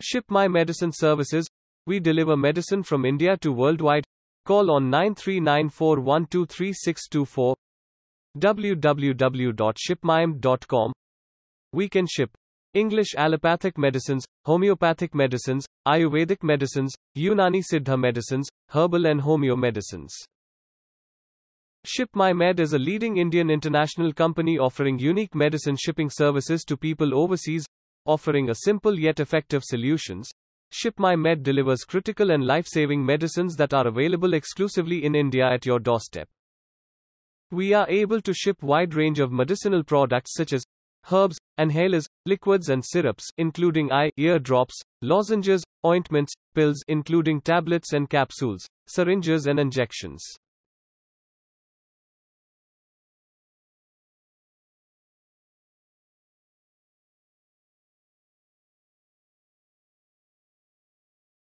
Ship My Medicine Services. We deliver medicine from India to worldwide. Call on 9394123624. www.shipmymed.com. We can ship English allopathic medicines, homeopathic medicines, Ayurvedic medicines, Unani Siddha medicines, herbal and homeo medicines. Ship My Med is a leading Indian international company offering unique medicine shipping services to people overseas, offering a simple yet effective solutions. ShipMyMed delivers critical and life-saving medicines that are available exclusively in India at your doorstep. We are able to ship wide range of medicinal products such as herbs, inhalers, liquids and syrups including eye, ear drops, lozenges, ointments, pills including tablets and capsules, syringes and injections.